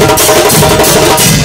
ハハハハ!